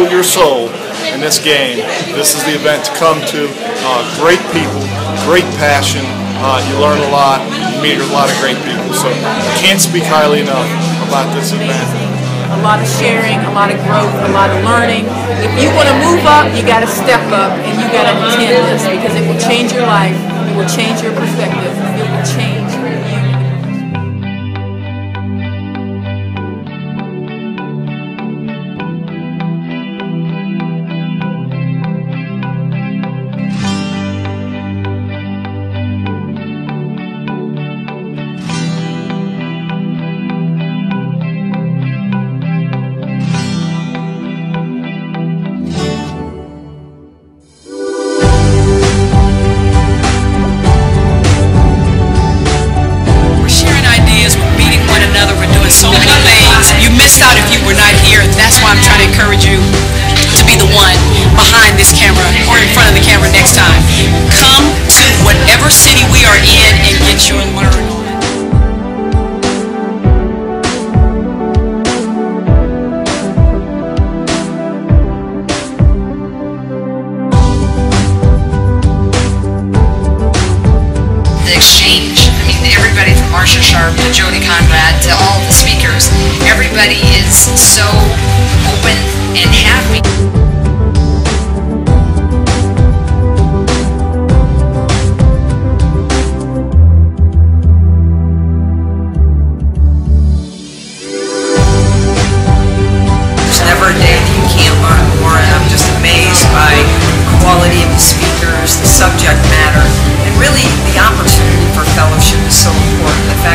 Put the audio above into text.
your soul in this game, this is the event to come to. Uh, great people, great passion. Uh, you learn a lot, you meet a lot of great people. So I can't speak highly enough about this event. A lot of sharing, a lot of growth, a lot of learning. If you want to move up, you got to step up and you got to attend this because it will change your life. It will change your perspective. It will change change. I mean, everybody from Marsha Sharp to Jody Conradt to all the speakers, everybody is so open and happy. There's never a day that you can't learn more, and I'm just amazed by the quality of the speakers, the subject matter really the opportunity for fellowship is so important. The fact